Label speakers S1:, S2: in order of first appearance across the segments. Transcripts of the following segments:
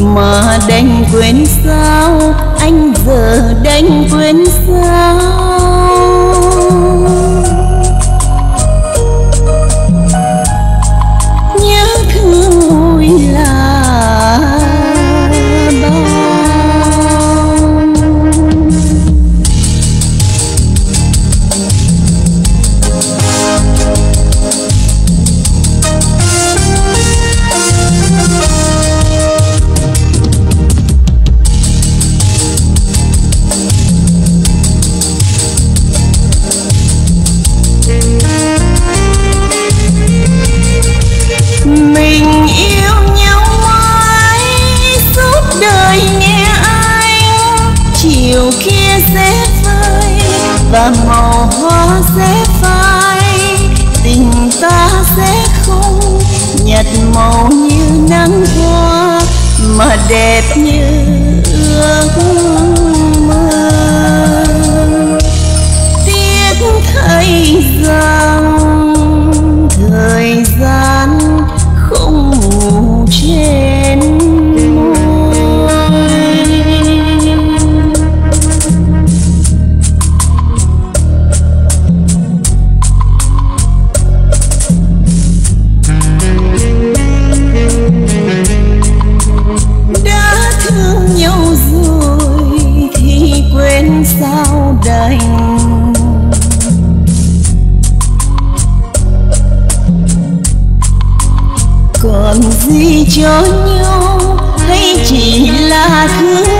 S1: mà đành quên sao? Anh giờ đành quên sao? Màu hoa sẽ phai, tình ta sẽ không nhạt màu như nắng hoa, mà đẹp như gì cho nhau hay chỉ là thương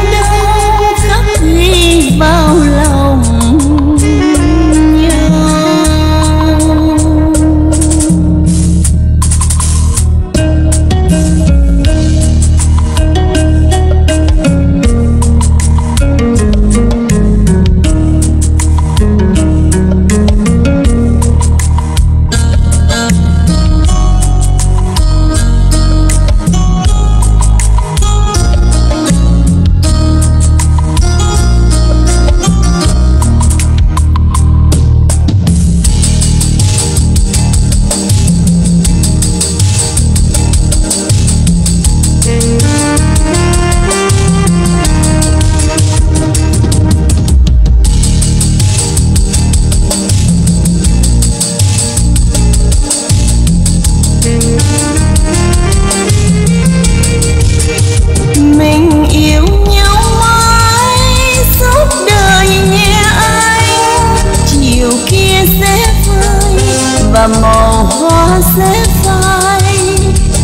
S1: sẽ phai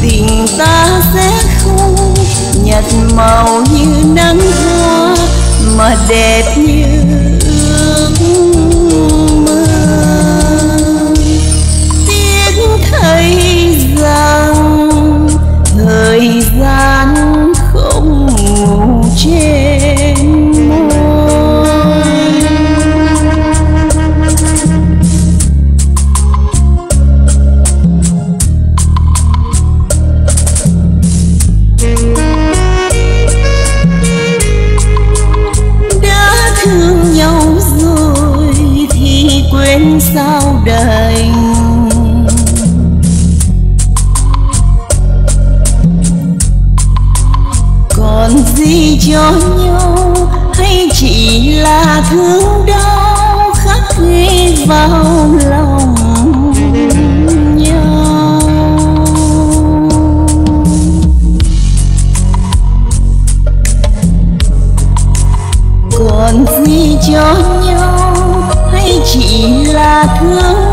S1: tình ta sẽ không nhạt màu như nắng hoa mà đẹp như sao đành còn gì cho nhau hay chỉ là thương đau khắc ghi vào lòng nhau? Còn gì cho nhau chỉ là thương